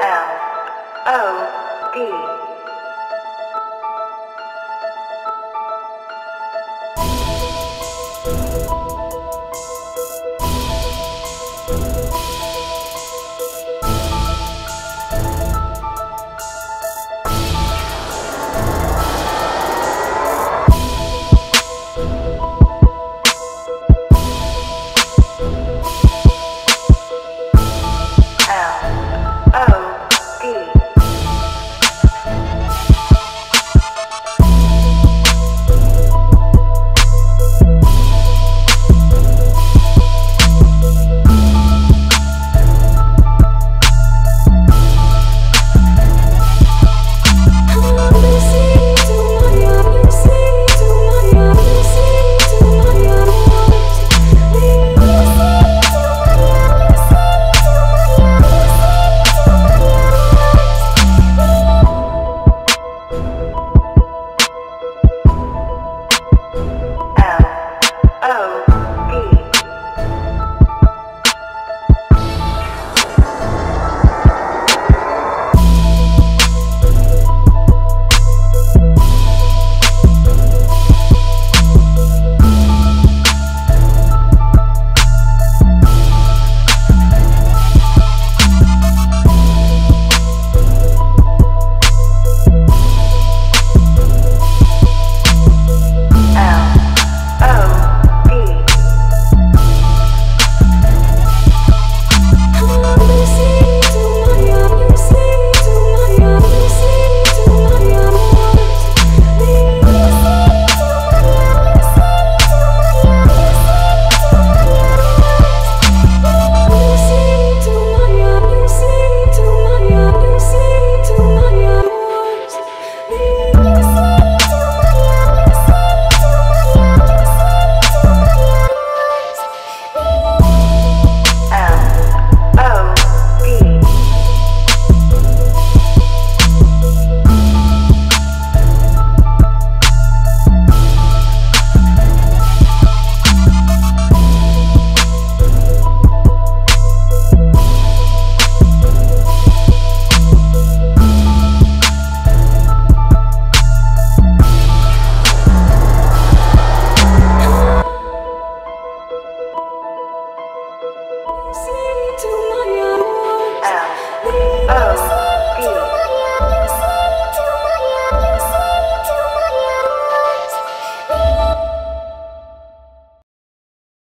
L O D.